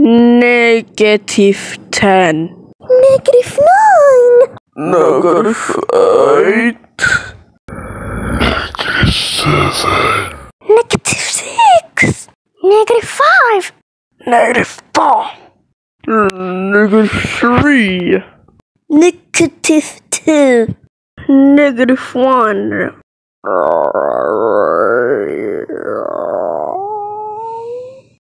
Negative 10. Negative 9. Negative 8. Negative seven. 6. Negative 5. Negative 4. Negative 3. Negative 2. Negative 1.